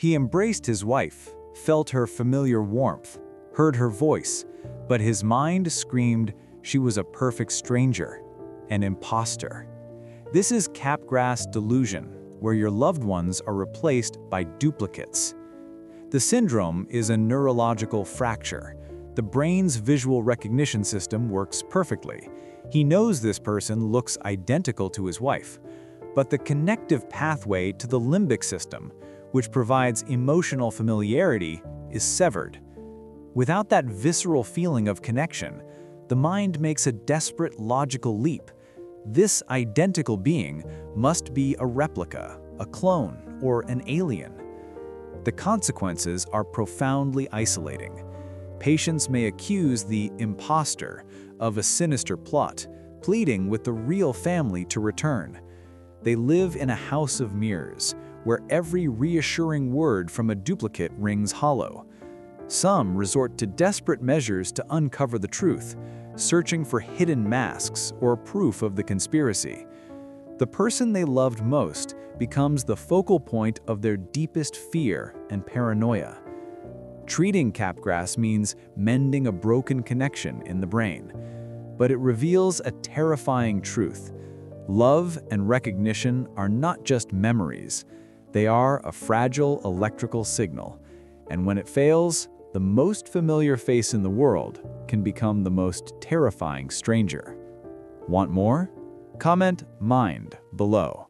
He embraced his wife, felt her familiar warmth, heard her voice, but his mind screamed she was a perfect stranger, an imposter. This is Capgras delusion, where your loved ones are replaced by duplicates. The syndrome is a neurological fracture. The brain's visual recognition system works perfectly. He knows this person looks identical to his wife, but the connective pathway to the limbic system, which provides emotional familiarity, is severed. Without that visceral feeling of connection, the mind makes a desperate logical leap. This identical being must be a replica, a clone, or an alien. The consequences are profoundly isolating. Patients may accuse the imposter of a sinister plot, pleading with the real family to return. They live in a house of mirrors, where every reassuring word from a duplicate rings hollow. Some resort to desperate measures to uncover the truth, searching for hidden masks or proof of the conspiracy. The person they loved most becomes the focal point of their deepest fear and paranoia. Treating Capgras means mending a broken connection in the brain, but it reveals a terrifying truth. Love and recognition are not just memories, they are a fragile electrical signal, and when it fails, the most familiar face in the world can become the most terrifying stranger. Want more? Comment MIND below.